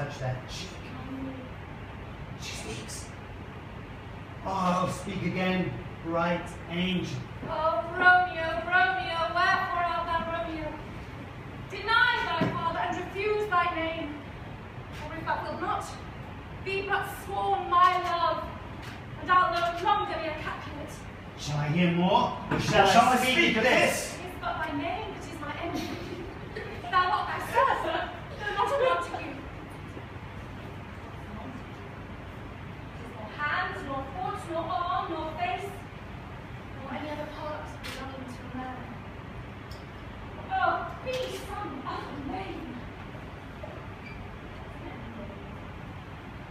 touch that cheek. She speaks. Oh, speak again, bright angel. Oh, Romeo, Romeo, wherefore art thou Romeo? Deny thy father and refuse thy name. Or if thou wilt not, be but sworn my love, and I'll no longer be a Capulet. Shall I hear more? Shall, Shall I I speak, speak of this? It is but thy name that is my enemy. thou art thyself, though not a Montague. Nor hand, nor arm, nor face, nor any other part belonging to a man. Oh, be some other name.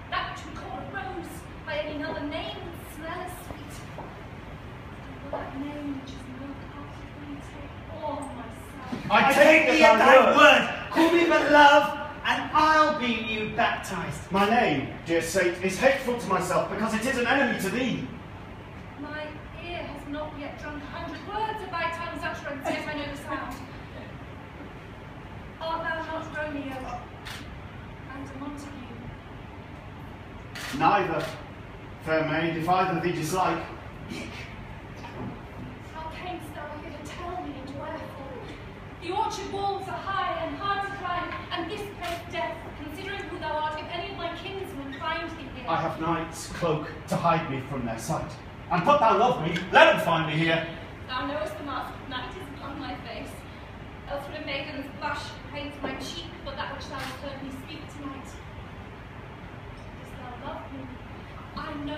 That which we call a rose by any other name would smell as sweet. And that name which is no part of me, take all myself. I take thee at thy thy word. Call me but love, and I'll be you baptized. My name, dear saint, is hateful to myself because it is an enemy to thee. My ear has not yet drunk a hundred words of thy tongue's utterance, yet I know the sound. Art thou not Romeo and a Montague? Neither, fair maid, if either thee dislike. How camest thou here to tell me and wherefore? The orchard walls are high and hard to climb, this place death, considering who thou art, if any of my kinsmen find thee here. I have night's cloak to hide me from their sight. And put thou love me, let them find me here. Thou knowest the mask of night is upon my face. Else would a maiden's blush paint my cheek, but that which thou hast heard me speak tonight. Dost thou love me? I know